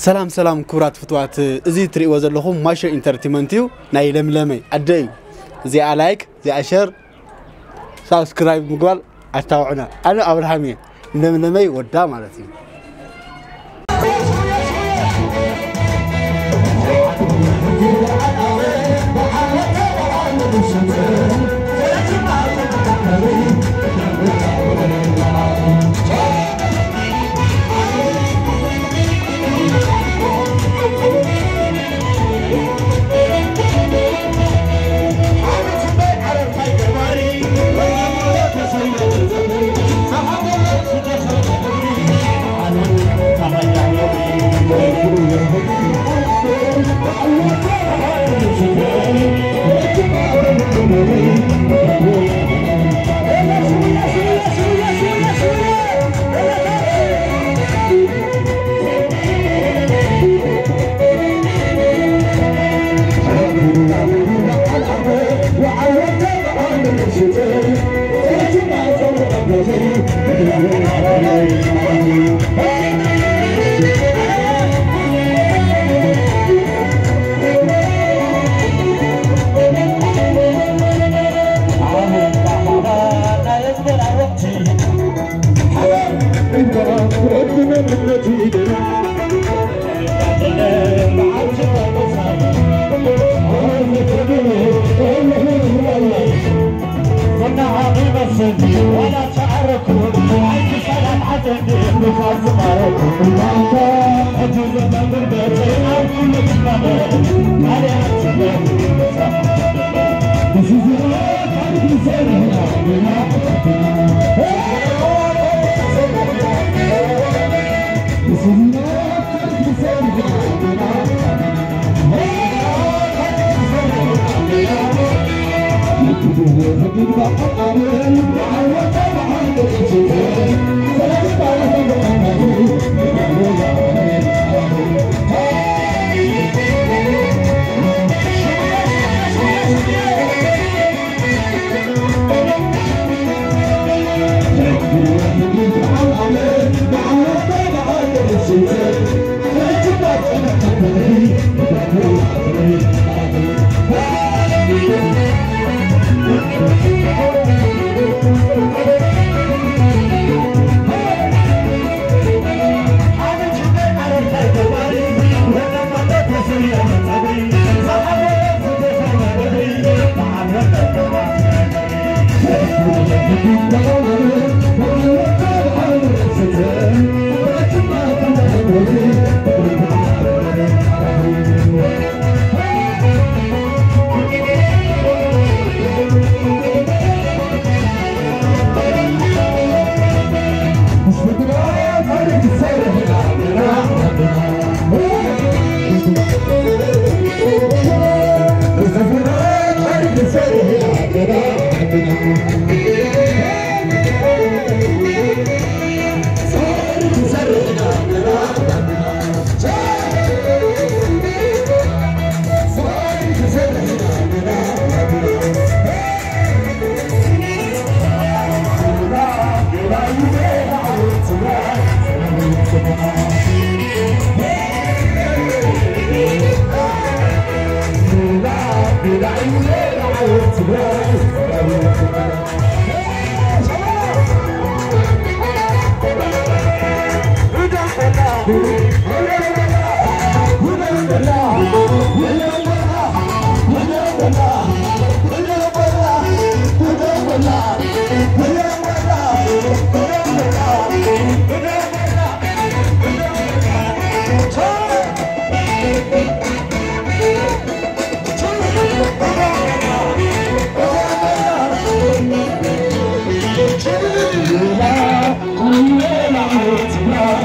سلام سلام كرات فتوات زي تري وزلهم ماشي انترتينمنتيو نايلم لمي ادي زي لايك زي اشير سبسكرايب مقبل اتاوعنا انا ابراهيم لملمي ودا مالتي I'm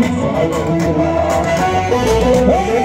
Oh,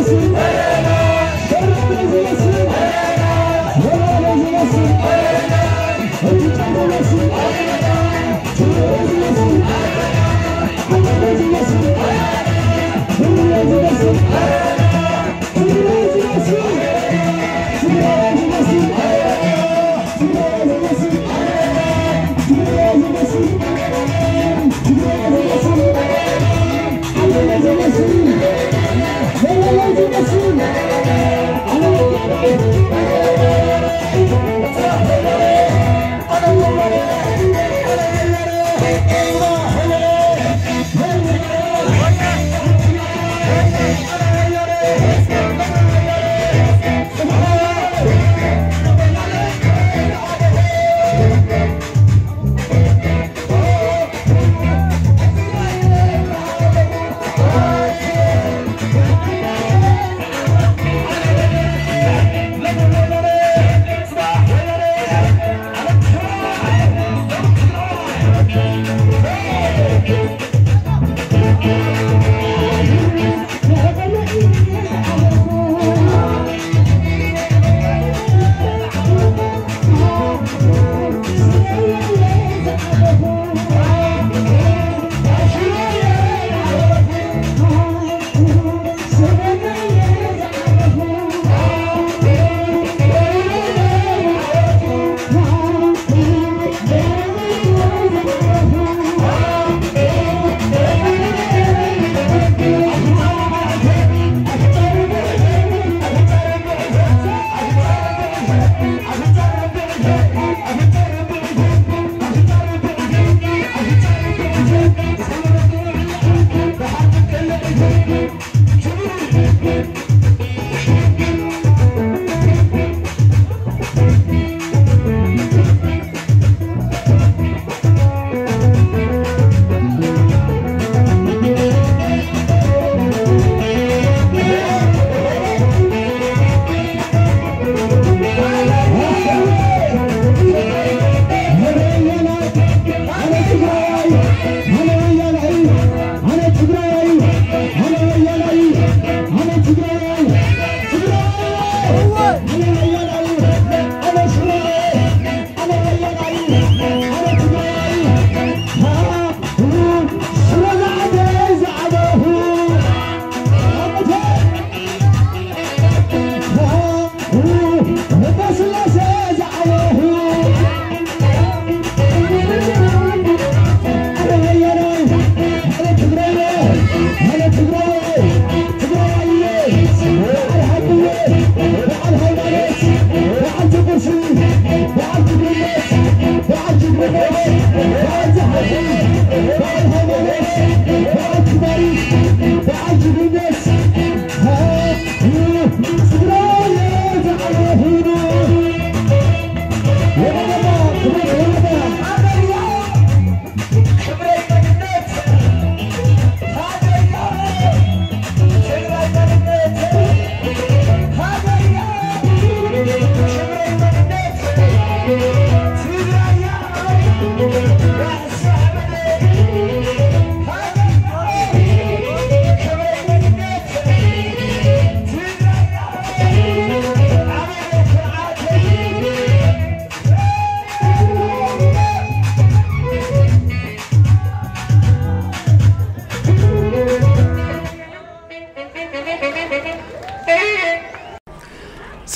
Yeah.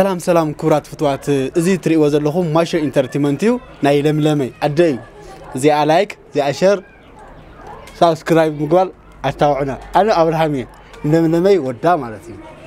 سلام سلام كرات فتوات زي تري وزلهم ماشي انترتينمنتيو نايلم لمي ادي زي لايك زي اشير سبسكرايب مقبل اتاوعنا انا ابراهيم لملمي ودا مالتي